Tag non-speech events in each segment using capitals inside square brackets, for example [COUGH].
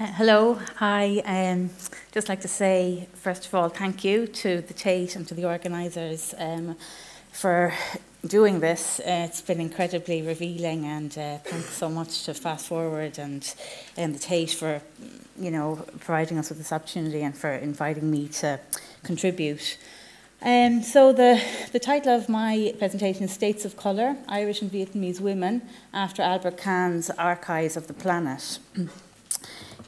Uh, hello, I um, just like to say, first of all, thank you to the Tate and to the organisers um, for doing this. Uh, it's been incredibly revealing, and uh, thanks so much to Fast Forward and, and the Tate for, you know, providing us with this opportunity and for inviting me to contribute. Um, so the, the title of my presentation is States of Colour, Irish and Vietnamese Women, after Albert Kahn's Archives of the Planet. [CLEARS THROAT]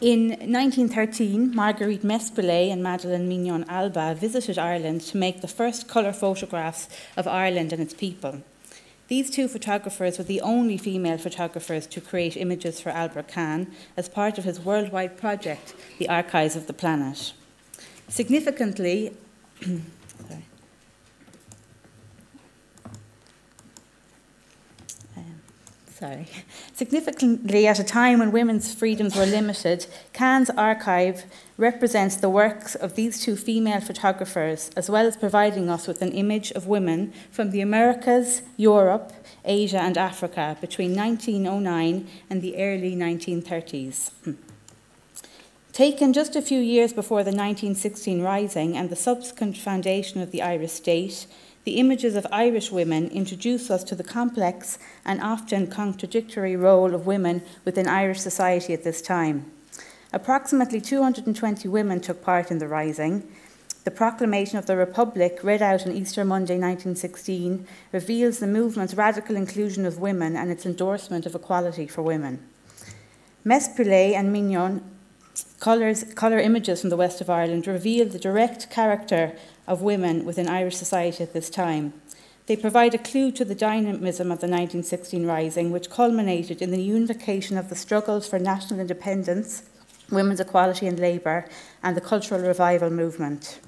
In 1913, Marguerite Mespoulet and Madeleine Mignon Alba visited Ireland to make the first colour photographs of Ireland and its people. These two photographers were the only female photographers to create images for Albert Kahn as part of his worldwide project, The Archives of the Planet. Significantly, [CLEARS THROAT] sorry, significantly at a time when women's freedoms were limited, Kahn's archive represents the works of these two female photographers, as well as providing us with an image of women from the Americas, Europe, Asia, and Africa between 1909 and the early 1930s. Hmm. Taken just a few years before the 1916 Rising and the subsequent foundation of the Irish state, the images of Irish women introduce us to the complex and often contradictory role of women within Irish society at this time. Approximately 220 women took part in the rising. The proclamation of the Republic, read out on Easter Monday 1916, reveals the movement's radical inclusion of women and its endorsement of equality for women. Mespoulet and Mignon colour images from the west of Ireland reveal the direct character of women within Irish society at this time. They provide a clue to the dynamism of the 1916 Rising, which culminated in the unification of the struggles for national independence, women's equality and labour, and the cultural revival movement.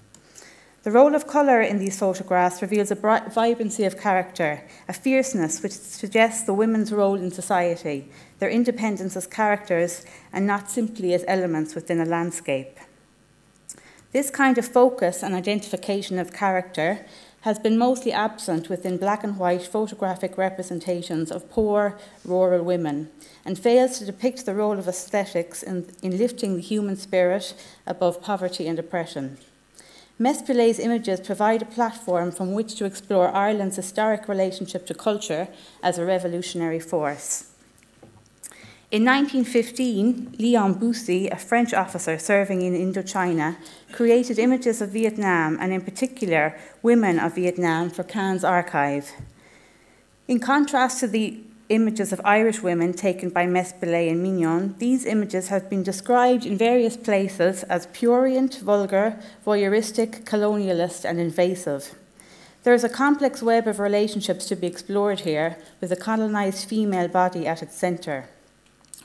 The role of colour in these photographs reveals a vibrancy of character, a fierceness which suggests the women's role in society, their independence as characters and not simply as elements within a landscape. This kind of focus and identification of character has been mostly absent within black and white photographic representations of poor rural women and fails to depict the role of aesthetics in, in lifting the human spirit above poverty and oppression. Mespoulet's images provide a platform from which to explore Ireland's historic relationship to culture as a revolutionary force. In 1915, Leon Busy, a French officer serving in Indochina, created images of Vietnam and, in particular, women of Vietnam for Kahn's archive. In contrast to the images of Irish women taken by Mespoulet and Mignon, these images have been described in various places as purient, vulgar, voyeuristic, colonialist, and invasive. There is a complex web of relationships to be explored here, with the colonized female body at its centre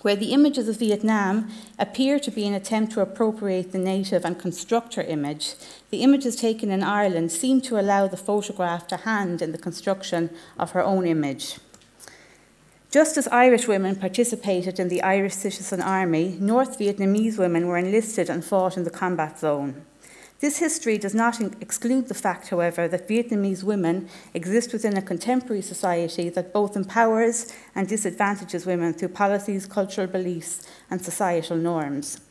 where the images of Vietnam appear to be an attempt to appropriate the native and constructor image, the images taken in Ireland seem to allow the photograph to hand in the construction of her own image. Just as Irish women participated in the Irish Citizen Army, North Vietnamese women were enlisted and fought in the combat zone. This history does not exclude the fact, however, that Vietnamese women exist within a contemporary society that both empowers and disadvantages women through policies, cultural beliefs, and societal norms.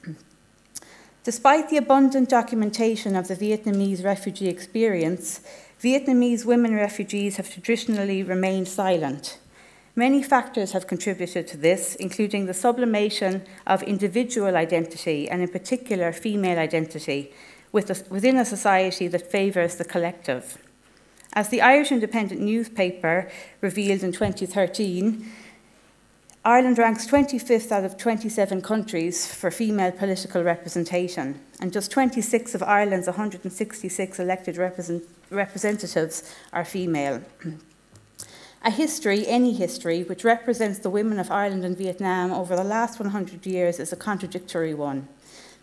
Despite the abundant documentation of the Vietnamese refugee experience, Vietnamese women refugees have traditionally remained silent. Many factors have contributed to this, including the sublimation of individual identity and, in particular, female identity, within a society that favours the collective. As the Irish Independent newspaper revealed in 2013, Ireland ranks 25th out of 27 countries for female political representation, and just 26 of Ireland's 166 elected represent representatives are female. [CLEARS THROAT] A history, any history, which represents the women of Ireland and Vietnam over the last 100 years is a contradictory one.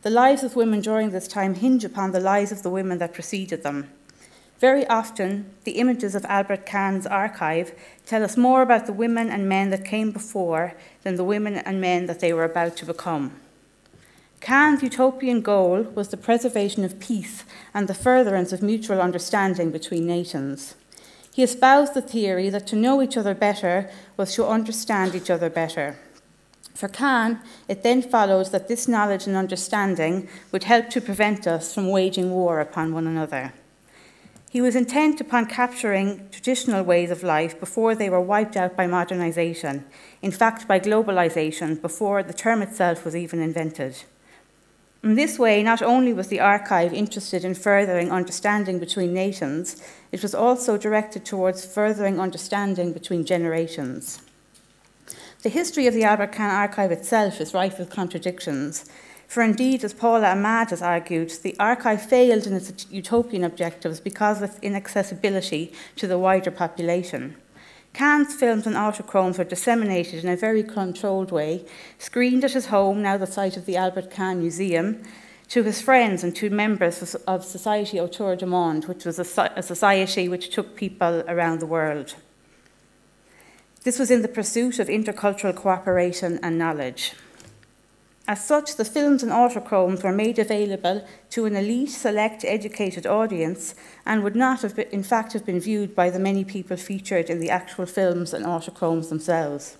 The lives of women during this time hinge upon the lives of the women that preceded them. Very often, the images of Albert Kahn's archive tell us more about the women and men that came before than the women and men that they were about to become. Kahn's utopian goal was the preservation of peace and the furtherance of mutual understanding between nations. He espoused the theory that to know each other better was to understand each other better. For Kahn, it then follows that this knowledge and understanding would help to prevent us from waging war upon one another. He was intent upon capturing traditional ways of life before they were wiped out by modernisation, in fact, by globalisation, before the term itself was even invented. In this way, not only was the archive interested in furthering understanding between nations, it was also directed towards furthering understanding between generations. The history of the Albert Kahn archive itself is rife with contradictions, for indeed, as Paula Amad has argued, the archive failed in its utopian objectives because of its inaccessibility to the wider population. Kahn's films and autochromes were disseminated in a very controlled way, screened at his home, now the site of the Albert Kahn Museum, to his friends and to members of Society Autour du Monde, which was a, a society which took people around the world. This was in the pursuit of intercultural cooperation and knowledge. As such, the films and autochromes were made available to an elite, select, educated audience and would not have, been, in fact, have been viewed by the many people featured in the actual films and autochromes themselves.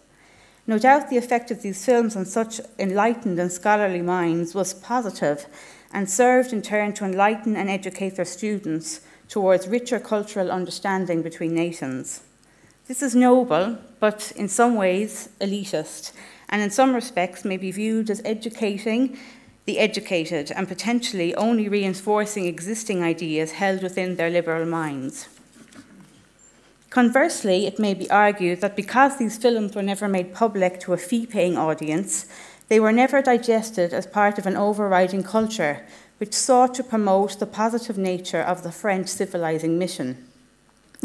No doubt the effect of these films on such enlightened and scholarly minds was positive and served in turn to enlighten and educate their students towards richer cultural understanding between nations. This is noble, but in some ways elitist, and in some respects may be viewed as educating the educated and potentially only reinforcing existing ideas held within their liberal minds. Conversely, it may be argued that because these films were never made public to a fee paying audience, they were never digested as part of an overriding culture which sought to promote the positive nature of the French civilizing mission.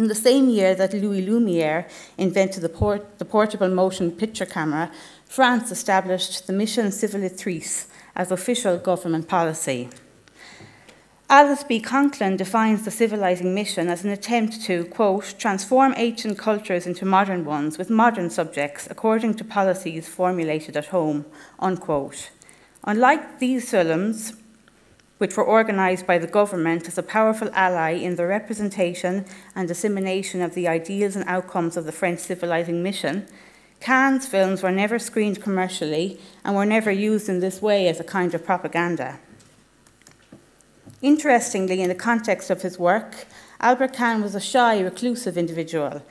In the same year that Louis Lumiere invented the, port, the portable motion picture camera, France established the Mission Civilisatrice as official government policy. Alice B. Conklin defines the civilizing mission as an attempt to, quote, transform ancient cultures into modern ones with modern subjects according to policies formulated at home, unquote. Unlike these films, which were organised by the government as a powerful ally in the representation and dissemination of the ideals and outcomes of the French civilizing mission, Kahn's films were never screened commercially and were never used in this way as a kind of propaganda. Interestingly, in the context of his work, Albert Kahn was a shy, reclusive individual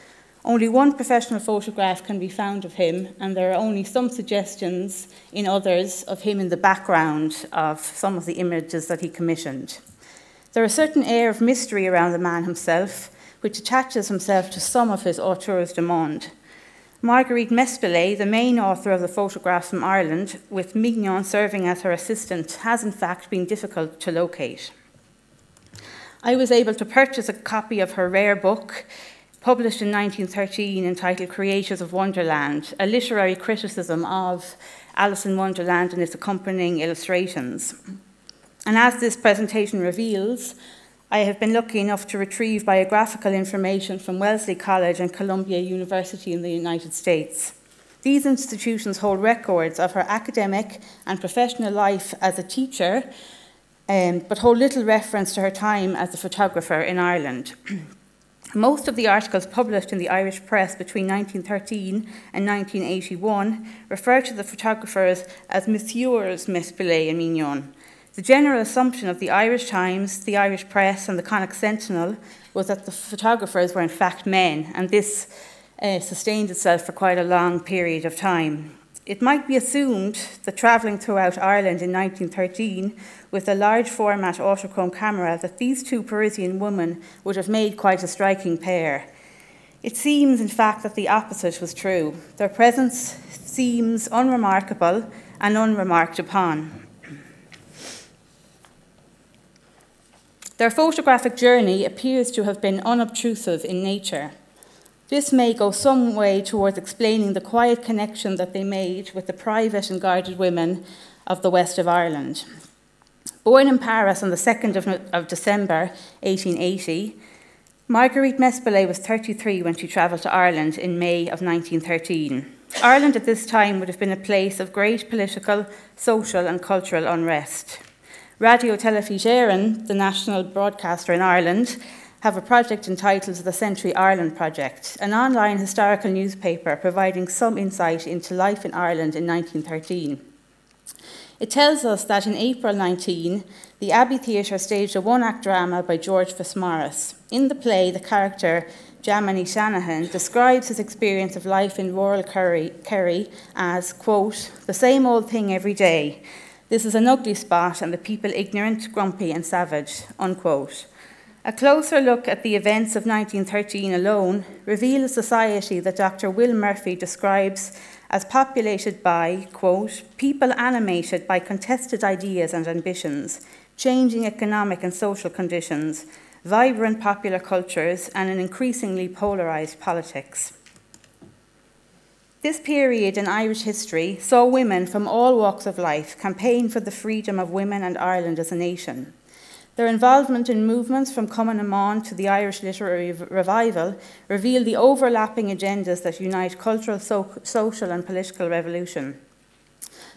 only one professional photograph can be found of him, and there are only some suggestions in others of him in the background of some of the images that he commissioned. There is a certain air of mystery around the man himself, which attaches himself to some of his auteurs du monde. Marguerite Mespoulet, the main author of the photographs from Ireland, with Mignon serving as her assistant, has in fact been difficult to locate. I was able to purchase a copy of her rare book, published in 1913 entitled Creators of Wonderland, a literary criticism of Alice in Wonderland and its accompanying illustrations. And as this presentation reveals, I have been lucky enough to retrieve biographical information from Wellesley College and Columbia University in the United States. These institutions hold records of her academic and professional life as a teacher, um, but hold little reference to her time as a photographer in Ireland. [CLEARS THROAT] Most of the articles published in the Irish press between 1913 and 1981 refer to the photographers as Messieurs Mespoulet and Mignon. The general assumption of the Irish Times, the Irish Press, and the Connacht Sentinel was that the photographers were in fact men, and this uh, sustained itself for quite a long period of time. It might be assumed that travelling throughout Ireland in 1913 with a large format autochrome camera that these two Parisian women would have made quite a striking pair. It seems, in fact, that the opposite was true. Their presence seems unremarkable and unremarked upon. Their photographic journey appears to have been unobtrusive in nature. This may go some way towards explaining the quiet connection that they made with the private and guarded women of the west of Ireland. Born in Paris on the 2nd of, of December 1880, Marguerite Mespoulet was 33 when she travelled to Ireland in May of 1913. Ireland at this time would have been a place of great political, social, and cultural unrest. Radio Teilifís Éireann, the national broadcaster in Ireland, have a project entitled the Century Ireland Project, an online historical newspaper providing some insight into life in Ireland in 1913. It tells us that in April 19, the Abbey Theatre staged a one act drama by George Fitzmaurice. In the play, the character Jaymony Shanahan describes his experience of life in rural Kerry, Kerry as, quote, the same old thing every day. This is an ugly spot and the people ignorant, grumpy, and savage, unquote. A closer look at the events of 1913 alone reveals a society that Dr. Will Murphy describes as populated by, quote, people animated by contested ideas and ambitions, changing economic and social conditions, vibrant popular cultures, and an increasingly polarised politics. This period in Irish history saw women from all walks of life campaign for the freedom of women and Ireland as a nation. Their involvement in movements from Cumann na mBan to the Irish literary revival reveal the overlapping agendas that unite cultural, so social, and political revolution.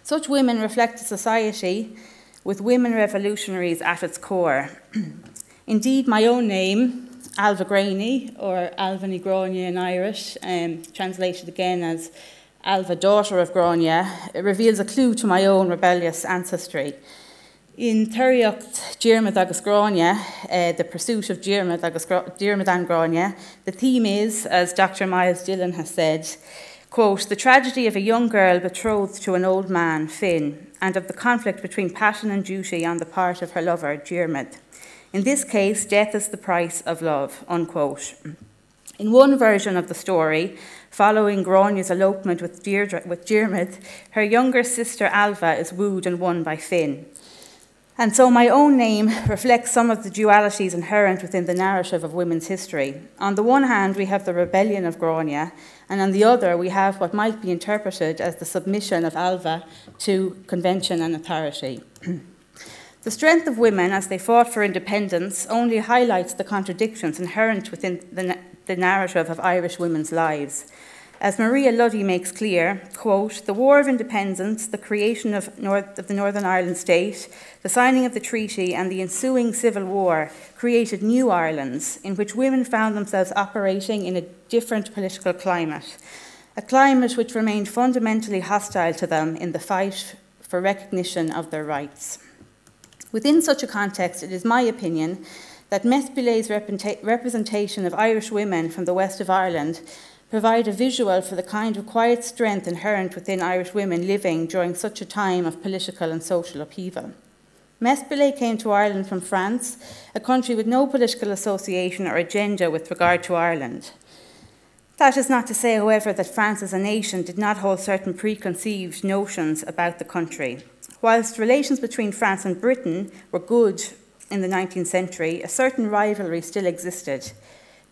Such women reflect a society with women revolutionaries at its core. [CLEARS THROAT] Indeed, my own name, Ailbhe Greaney, or Ailbhe ní Gráinne in Irish, um, translated again as Ailbhe, daughter of Grania, reveals a clue to my own rebellious ancestry. In Thuiriocht Diarmid agus uh, the pursuit of Diarmid agus the theme is, as Dr. Myles Dillon has said, quote, the tragedy of a young girl betrothed to an old man, Finn, and of the conflict between passion and duty on the part of her lover, Diarmid. In this case, death is the price of love, unquote. In one version of the story, following Grania's elopement with, Deirdre, with Diarmid, her younger sister Ailbhe is wooed and won by Finn. And so my own name reflects some of the dualities inherent within the narrative of women's history. On the one hand, we have the rebellion of Grania, and on the other, we have what might be interpreted as the submission of Ailbhe to convention and authority. [CLEARS THROAT] the strength of women as they fought for independence only highlights the contradictions inherent within the, the narrative of Irish women's lives. As Maria Luddy makes clear, quote, the War of Independence, the creation of, North, of the Northern Ireland state, the signing of the treaty, and the ensuing civil war created new Irelands in which women found themselves operating in a different political climate, a climate which remained fundamentally hostile to them in the fight for recognition of their rights. Within such a context, it is my opinion that Meth representation of Irish women from the west of Ireland provide a visual for the kind of quiet strength inherent within Irish women living during such a time of political and social upheaval. Mespoulet came to Ireland from France, a country with no political association or agenda with regard to Ireland. That is not to say, however, that France as a nation did not hold certain preconceived notions about the country. Whilst relations between France and Britain were good in the 19th century, a certain rivalry still existed.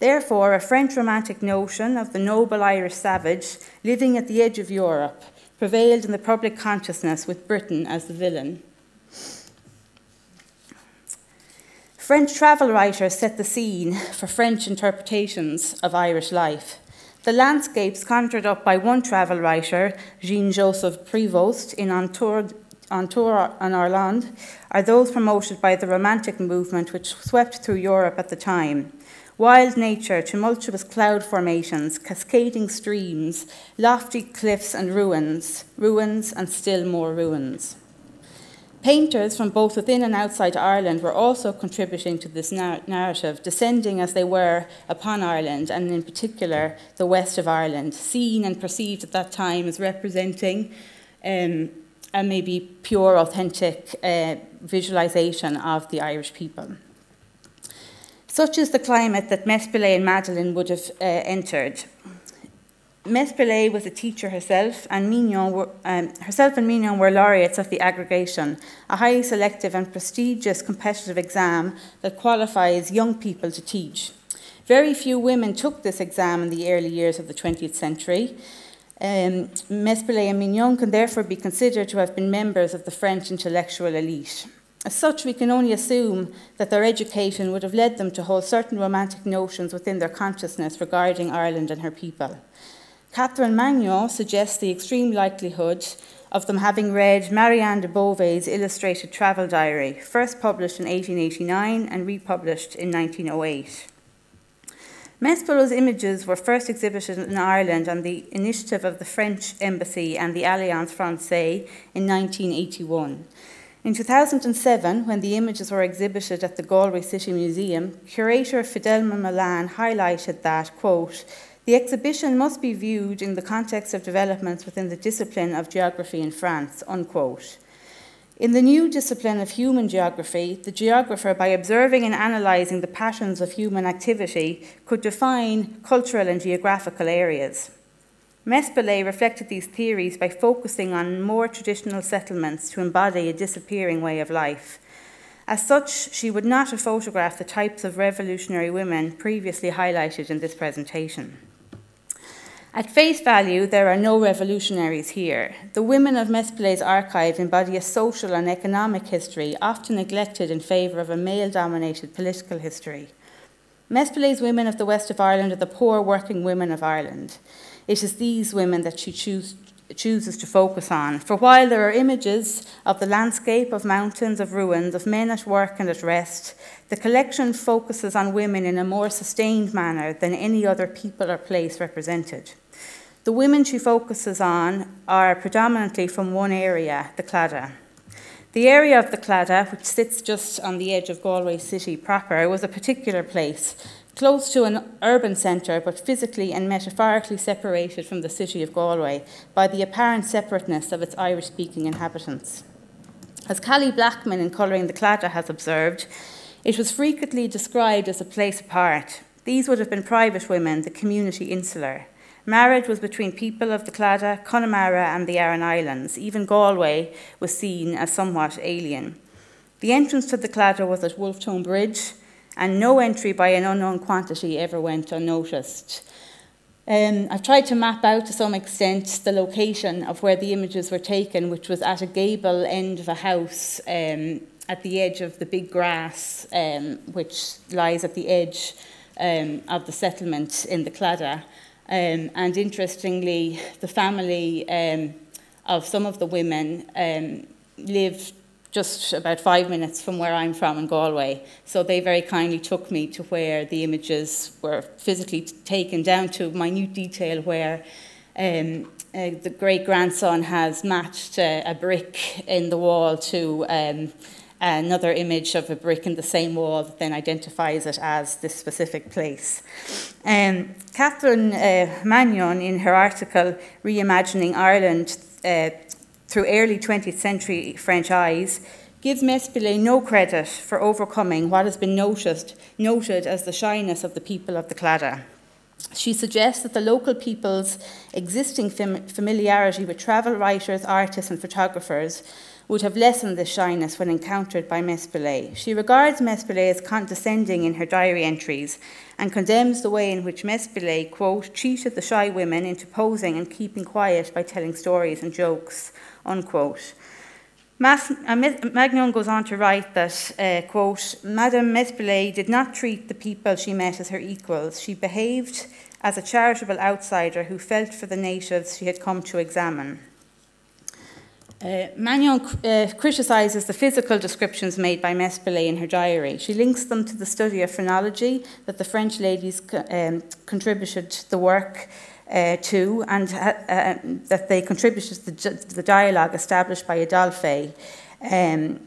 Therefore, a French romantic notion of the noble Irish savage living at the edge of Europe prevailed in the public consciousness with Britain as the villain. French travel writers set the scene for French interpretations of Irish life. The landscapes conjured up by one travel writer, Jean Joseph Prévost, in Entour, Entour en Ireland, are those promoted by the Romantic movement which swept through Europe at the time. Wild nature, tumultuous cloud formations, cascading streams, lofty cliffs and ruins, ruins and still more ruins. Painters from both within and outside Ireland were also contributing to this narrative, descending as they were upon Ireland, and in particular the west of Ireland, seen and perceived at that time as representing um, a maybe pure, authentic uh, visualization of the Irish people. Such is the climate that Mespoulet and Madeleine would have uh, entered. Mespoulet was a teacher herself, and Mignon were, um, herself and Mignon were laureates of the aggregation, a highly selective and prestigious competitive exam that qualifies young people to teach. Very few women took this exam in the early years of the 20th century. Um, Mespoulet and Mignon can therefore be considered to have been members of the French intellectual elite. As such, we can only assume that their education would have led them to hold certain romantic notions within their consciousness regarding Ireland and her people. Catherine Magnon suggests the extreme likelihood of them having read Marie-Anne de Bovet's illustrated travel diary, first published in 1889 and republished in 1908. Mespoulet's images were first exhibited in Ireland on the initiative of the French Embassy and the Alliance Francaise in 1981. In 2007, when the images were exhibited at the Galway City Museum, curator Fidelma Milan highlighted that, quote, the exhibition must be viewed in the context of developments within the discipline of geography in France, unquote. In the new discipline of human geography, the geographer, by observing and analysing the patterns of human activity, could define cultural and geographical areas. Mespoulet reflected these theories by focusing on more traditional settlements to embody a disappearing way of life. As such, she would not have photographed the types of revolutionary women previously highlighted in this presentation. At face value, there are no revolutionaries here. The women of Mespoulet's archive embody a social and economic history, often neglected in favour of a male dominated political history. Mespoulet's women of the west of Ireland are the poor working women of Ireland. It is these women that she choose, chooses to focus on. For while there are images of the landscape, of mountains, of ruins, of men at work and at rest, the collection focuses on women in a more sustained manner than any other people or place represented. The women she focuses on are predominantly from one area, the Claddagh. The area of the Claddagh, which sits just on the edge of Galway city proper, was a particular place, close to an urban centre but physically and metaphorically separated from the city of Galway by the apparent separateness of its Irish speaking inhabitants. As Callie Blackman in Colouring the Claddagh has observed, it was frequently described as a place apart. These would have been private women, the community insular. Marriage was between people of the Claddagh, Connemara, and the Aran Islands. Even Galway was seen as somewhat alien. The entrance to the Claddagh was at Wolfe Tone Bridge, and no entry by an unknown quantity ever went unnoticed. Um, I've tried to map out to some extent the location of where the images were taken, which was at a gable end of a house um, at the edge of the big grass, um, which lies at the edge um, of the settlement in the Claddagh. Um, and interestingly, the family um, of some of the women um, live just about five minutes from where I'm from in Galway. So they very kindly took me to where the images were physically taken down to minute detail where um, uh, the great grandson has matched uh, a brick in the wall to um, another image of a brick in the same wall that then identifies it as this specific place. Um, Catherine uh, Magnon, in her article Reimagining Ireland uh, through early 20th century French eyes, gives Mespoulet no credit for overcoming what has been noticed, noted as the shyness of the people of the Claddagh. She suggests that the local people's existing fam familiarity with travel writers, artists, and photographers would have lessened this shyness when encountered by Mespoulet. She regards Mespoulet as condescending in her diary entries and condemns the way in which Mespoulet, quote, cheated the shy women into posing and keeping quiet by telling stories and jokes, unquote. Mas Magnon goes on to write that, uh, quote, Madame Mespoulet did not treat the people she met as her equals. She behaved as a charitable outsider who felt for the natives she had come to examine. Uh, Magnon uh, criticises the physical descriptions made by Mespoulet in her diary. She links them to the study of phrenology that the French ladies co um, contributed to the work uh, to and uh, uh, that they contributed to the, the dialogue established by Adolphe um,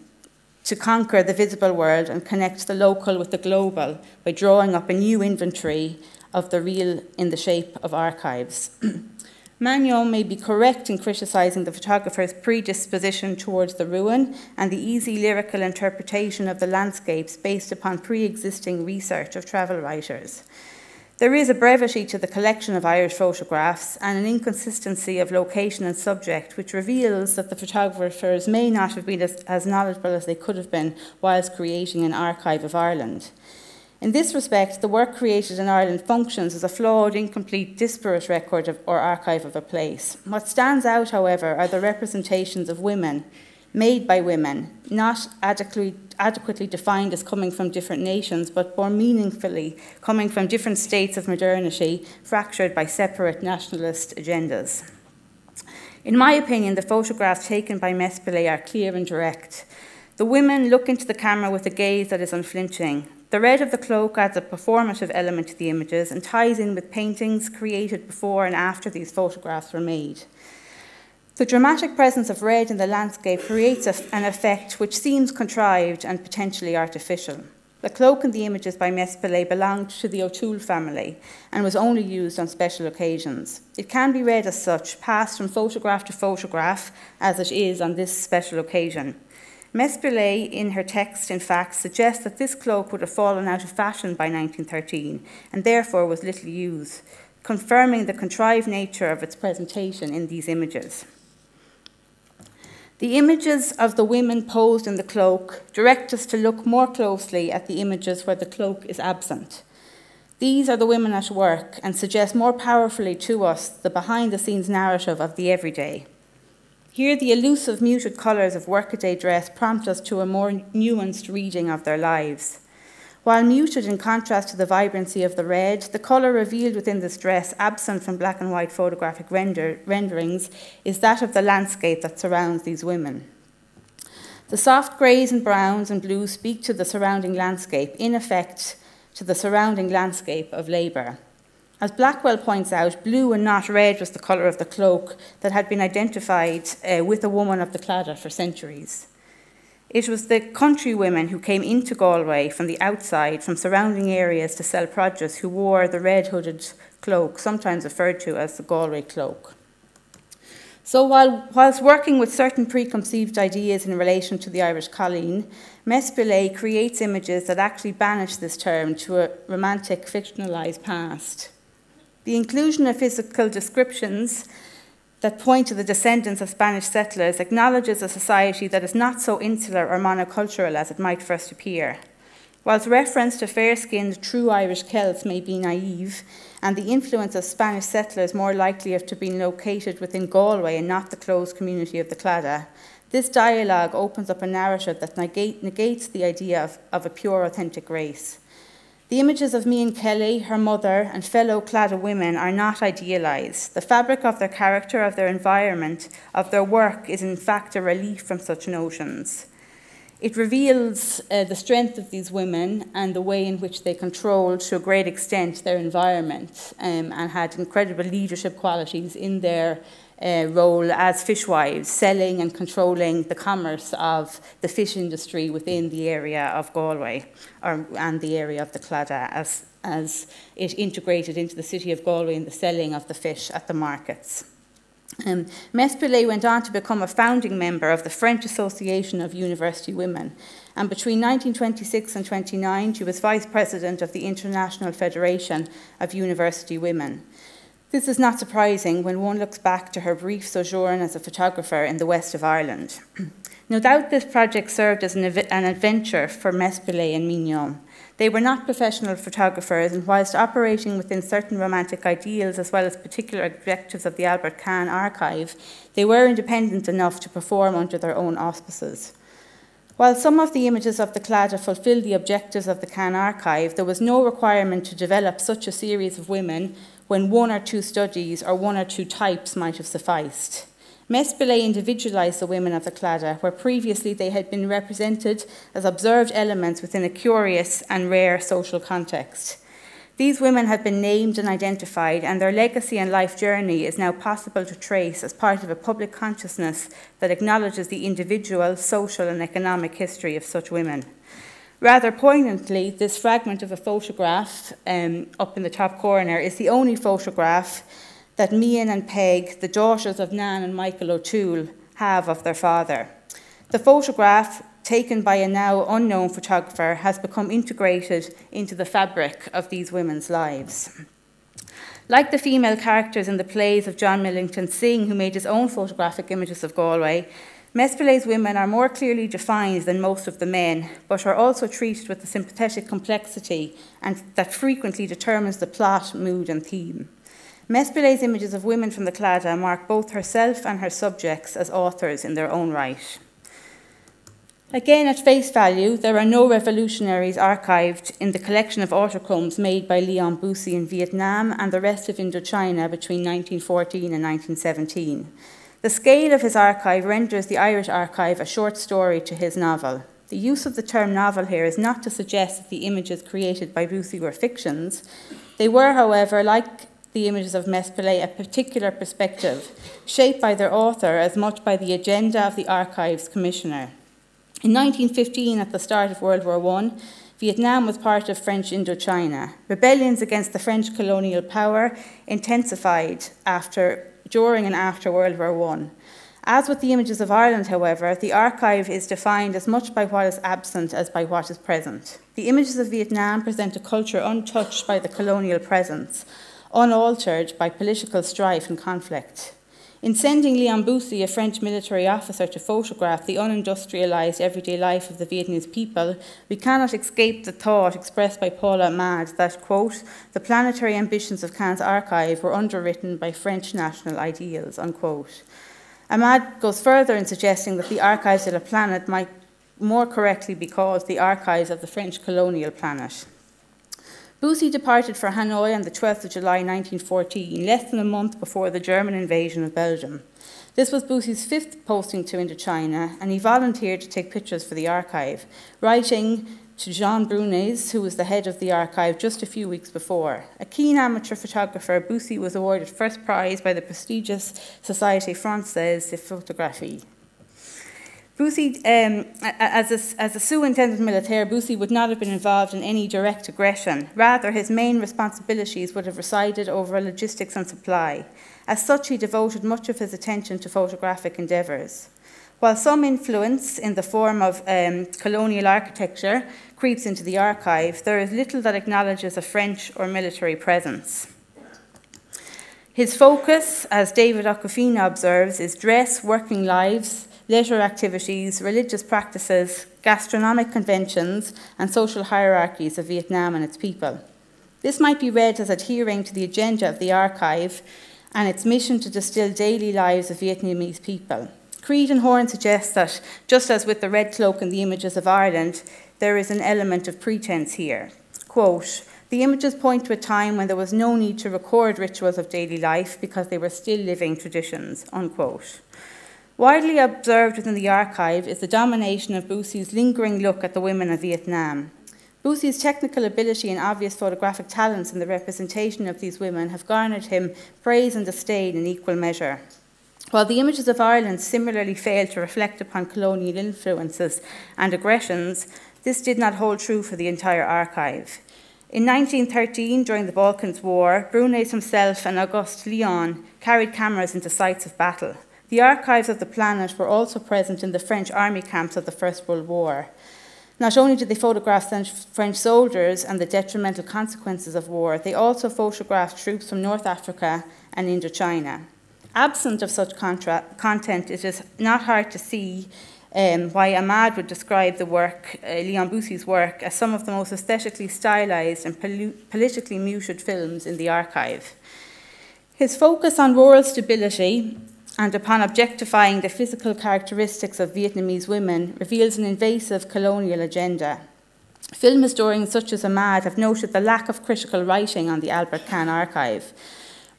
to conquer the visible world and connect the local with the global by drawing up a new inventory of the real in the shape of archives. [CLEARS THROAT] Magnon may be correct in criticising the photographer's predisposition towards the ruin and the easy lyrical interpretation of the landscapes based upon pre existing research of travel writers. There is a brevity to the collection of Irish photographs and an inconsistency of location and subject, which reveals that the photographers may not have been as, as knowledgeable as they could have been whilst creating an archive of Ireland. In this respect, the work created in Ireland functions as a flawed, incomplete, disparate record of, or archive of a place. What stands out, however, are the representations of women made by women, not adequately, adequately defined as coming from different nations, but more meaningfully coming from different states of modernity, fractured by separate nationalist agendas. In my opinion, the photographs taken by Mespoulet are clear and direct. The women look into the camera with a gaze that is unflinching. The red of the cloak adds a performative element to the images and ties in with paintings created before and after these photographs were made. The dramatic presence of red in the landscape creates an effect which seems contrived and potentially artificial. The cloak in the images by Mess belonged to the O'Toole family and was only used on special occasions. It can be read as such, passed from photograph to photograph, as it is on this special occasion. Mess in her text, in fact, suggests that this cloak would have fallen out of fashion by 1913 and therefore was little used, confirming the contrived nature of its presentation in these images. The images of the women posed in the cloak direct us to look more closely at the images where the cloak is absent. These are the women at work and suggest more powerfully to us the behind the scenes narrative of the everyday. Here, the elusive muted colours of workaday dress prompt us to a more nuanced reading of their lives. While muted in contrast to the vibrancy of the red, the colour revealed within this dress, absent from black and white photographic render renderings, is that of the landscape that surrounds these women. The soft greys and browns and blues speak to the surrounding landscape, in effect, to the surrounding landscape of labour. As Blackwell points out, blue and not red was the colour of the cloak that had been identified uh, with a woman of the Claddagh for centuries. It was the country women who came into Galway from the outside, from surrounding areas to sell produce, who wore the red hooded cloak, sometimes referred to as the Galway cloak. So, while, whilst working with certain preconceived ideas in relation to the Irish colleen, Mespoulet creates images that actually banish this term to a romantic, fictionalised past. The inclusion of physical descriptions that point to the descendants of Spanish settlers acknowledges a society that is not so insular or monocultural as it might first appear. Whilst reference to fair skinned, true Irish Celts may be naive, and the influence of Spanish settlers more likely to have been located within Galway and not the closed community of the Claddagh, this dialogue opens up a narrative that negate, negates the idea of, of a pure, authentic race. The images of me and Kelly, her mother, and fellow Claddagh women are not idealised. The fabric of their character, of their environment, of their work is in fact a relief from such notions. It reveals uh, the strength of these women and the way in which they controlled, to a great extent, their environment um, and had incredible leadership qualities in their uh, role as fishwives, selling and controlling the commerce of the fish industry within the area of Galway or, and the area of the Claddagh as, as it integrated into the city of Galway in the selling of the fish at the markets. Um, went on to become a founding member of the French Association of University Women, and between 1926 and 29, she was vice president of the International Federation of University Women. This is not surprising when one looks back to her brief sojourn as a photographer in the west of Ireland. [CLEARS THROAT] no doubt this project served as an, an adventure for Mespoulet and Mignon. They were not professional photographers, and whilst operating within certain romantic ideals as well as particular objectives of the Albert Kahn archive, they were independent enough to perform under their own auspices. While some of the images of the Claddagh fulfilled the objectives of the Kahn archive, there was no requirement to develop such a series of women when one or two studies or one or two types might have sufficed. Mespoulet individualised the women of the Claddagh, where previously they had been represented as observed elements within a curious and rare social context. These women have been named and identified, and their legacy and life journey is now possible to trace as part of a public consciousness that acknowledges the individual, social, and economic history of such women. Rather poignantly, this fragment of a photograph um, up in the top corner is the only photograph that Mian and Peg, the daughters of Nan and Michael O'Toole, have of their father. The photograph, taken by a now unknown photographer, has become integrated into the fabric of these women's lives. Like the female characters in the plays of John Millington Synge, who made his own photographic images of Galway, Mespoulet's women are more clearly defined than most of the men, but are also treated with the sympathetic complexity and that frequently determines the plot, mood, and theme. Mespoulet's images of women from the Claddagh mark both herself and her subjects as authors in their own right. Again, at face value, there are no revolutionaries archived in the collection of autochromes made by Leon Busy in Vietnam and the rest of Indochina between 1914 and 1917. The scale of his archive renders the Irish archive a short story to his novel. The use of the term novel here is not to suggest that the images created by Busy were fictions. They were, however, like the images of Mespoulet, a particular perspective, shaped by their author as much by the agenda of the Archives Commissioner. In 1915, at the start of World War I, Vietnam was part of French Indochina. Rebellions against the French colonial power intensified after, during and after World War I. As with the images of Ireland, however, the archive is defined as much by what is absent as by what is present. The images of Vietnam present a culture untouched by the colonial presence, unaltered by political strife and conflict. In sending Leon Busy, a French military officer, to photograph the unindustrialized everyday life of the Vietnamese people, we cannot escape the thought expressed by Paula Amad that, quote, the planetary ambitions of Kahn's archive were underwritten by French national ideals, unquote. Amad goes further in suggesting that the archives of the planet might more correctly be called the archives of the French colonial planet. Busy departed for Hanoi on the 12th of July 1914, less than a month before the German invasion of Belgium. This was Busy's fifth posting to Indochina, and he volunteered to take pictures for the archive, writing to Jean Brunhes, who was the head of the archive just a few weeks before. A keen amateur photographer, Busy was awarded first prize by the prestigious Société Française de Photographie. Busy, um, as, a, as a superintendent militaire, Busy would not have been involved in any direct aggression. Rather, his main responsibilities would have resided over logistics and supply. As such, he devoted much of his attention to photographic endeavours. While some influence in the form of um, colonial architecture creeps into the archive, there is little that acknowledges a French or military presence. His focus, as David Okuefuna observes, is dress, working lives, leisure activities, religious practices, gastronomic conventions, and social hierarchies of Vietnam and its people. This might be read as adhering to the agenda of the archive and its mission to distill daily lives of Vietnamese people. Creed and Hoorn suggest that, just as with the red cloak and the images of Ireland, there is an element of pretense here. Quote, the images point to a time when there was no need to record rituals of daily life because they were still living traditions, unquote. Widely observed within the archive is the domination of Busy's lingering look at the women of Vietnam. Busy's technical ability and obvious photographic talents in the representation of these women have garnered him praise and disdain in equal measure. While the images of Ireland similarly failed to reflect upon colonial influences and aggressions, this did not hold true for the entire archive. In 1913, during the Balkans War, Brunhes himself and Auguste Leon carried cameras into sites of battle. The archives of the planet were also present in the French army camps of the First World War. Not only did they photograph French soldiers and the detrimental consequences of war, they also photographed troops from North Africa and Indochina. Absent of such content, it is not hard to see um, why Amad would describe the work, uh, Leon Busy's work, as some of the most aesthetically stylized and politically muted films in the archive. His focus on rural stability and upon objectifying the physical characteristics of Vietnamese women reveals an invasive colonial agenda. Film historians such as Amad have noted the lack of critical writing on the Albert Kahn archive.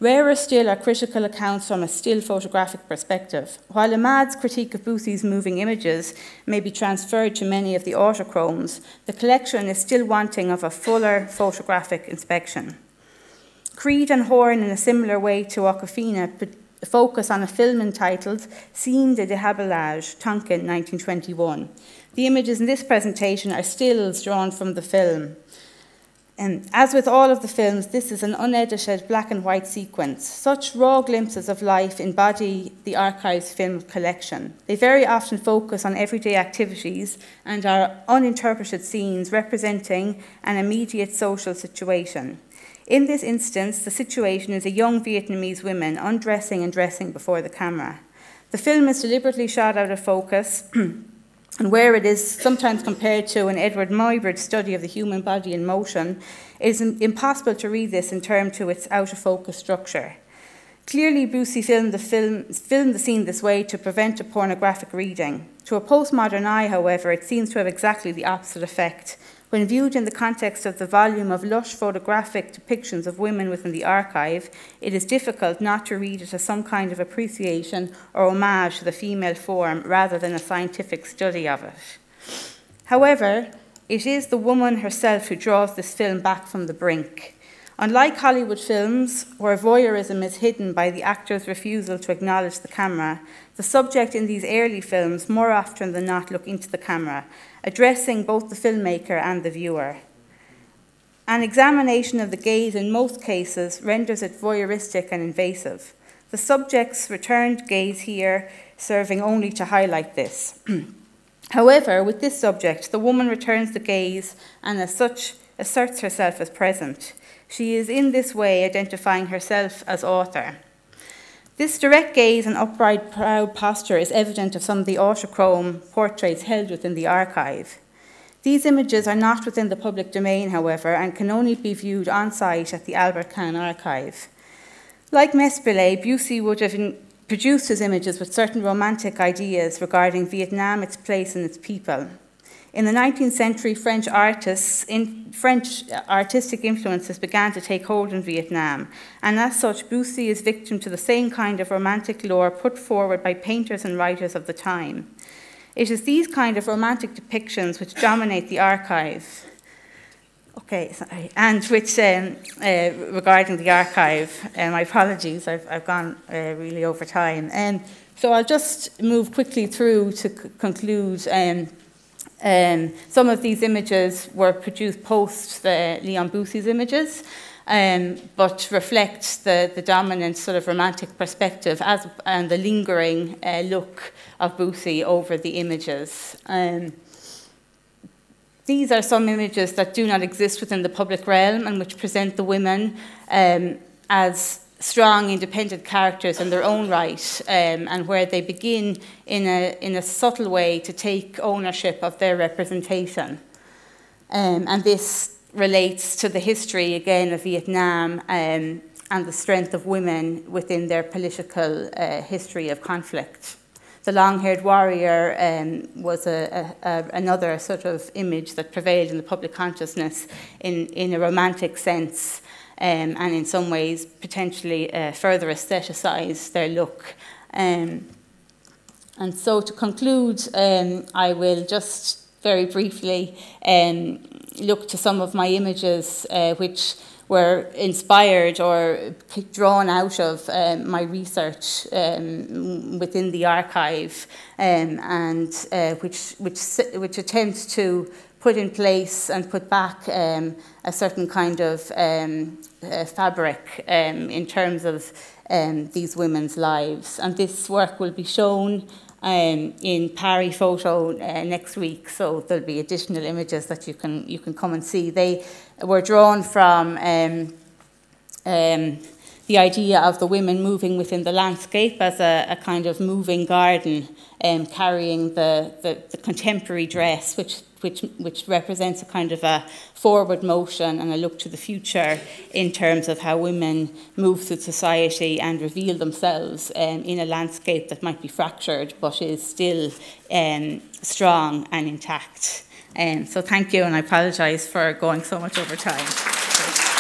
Rarer still are critical accounts from a still photographic perspective. While Amad's critique of Busy's moving images may be transferred to many of the autochromes, the collection is still wanting of a fuller photographic inspection. Creed and Hoorn, in a similar way to Okuefuna, focus on a film entitled Scene de Déshabillage, Tonkin, 1921. The images in this presentation are stills drawn from the film. And as with all of the films, this is an unedited black and white sequence. Such raw glimpses of life embody the archive's film collection. They very often focus on everyday activities and are uninterpreted scenes representing an immediate social situation. In this instance, the situation is a young Vietnamese woman undressing and dressing before the camera. The film is deliberately shot out of focus [CLEARS THROAT] and where it is sometimes compared to an Eadweard Muybridge study of the human body in motion, it is impossible to read this in terms to its out of focus structure. Clearly, Busy filmed the, film, filmed the scene this way to prevent a pornographic reading. To a postmodern eye, however, it seems to have exactly the opposite effect. When viewed in the context of the volume of lush photographic depictions of women within the archive, it is difficult not to read it as some kind of appreciation or homage to the female form rather than a scientific study of it. However, it is the woman herself who draws this film back from the brink. Unlike Hollywood films, where voyeurism is hidden by the actor's refusal to acknowledge the camera, the subject in these early films more often than not look into the camera, addressing both the filmmaker and the viewer. An examination of the gaze in most cases renders it voyeuristic and invasive. The subject's returned gaze here serving only to highlight this. [CLEARS THROAT] However, with this subject, the woman returns the gaze and as such asserts herself as present. She is in this way identifying herself as author. This direct gaze and upright, proud posture is evident of some of the autochrome portraits held within the archive. These images are not within the public domain, however, and can only be viewed on site at the Albert Kahn archive. Like Mespoulet, Busy would have produced his images with certain romantic ideas regarding Vietnam, its place, and its people. In the 19th century, French artists, in French artistic influences began to take hold in Vietnam, and as such, Busy is victim to the same kind of romantic lore put forward by painters and writers of the time. It is these kind of romantic depictions which dominate the archive. Okay, sorry. And which, um, uh, regarding the archive, uh, my apologies, I've, I've gone uh, really over time. Um, so I'll just move quickly through to conclude. Um, um, some of these images were produced post the Leon Busy's images, um, but reflect the, the dominant sort of romantic perspective as, and the lingering uh, look of Busy over the images. Um, these are some images that do not exist within the public realm and which present the women um, as strong, independent characters in their own right, um, and where they begin in a, in a subtle way to take ownership of their representation. Um, and this relates to the history, again, of Vietnam um, and the strength of women within their political uh, history of conflict. The long haired warrior um, was a, a, a, another sort of image that prevailed in the public consciousness in, in a romantic sense um, and in some ways potentially uh, further aestheticize their look. Um, and so to conclude, um, I will just very briefly um, look to some of my images uh, which were inspired or drawn out of um, my research um, within the archive um, and uh, which, which, which attempts to put in place and put back um, a certain kind of um, uh, fabric um, in terms of um, these women's lives. And this work will be shown um, in Paris Photo uh, next week, so there'll be additional images that you can you can come and see. They were drawn from um, um, the idea of the women moving within the landscape as a, a kind of moving garden, um, carrying the, the, the contemporary dress, which which, which represents a kind of a forward motion and a look to the future in terms of how women move through society and reveal themselves um, in a landscape that might be fractured but is still um, strong and intact. Um, so thank you and I apologise for going so much over time.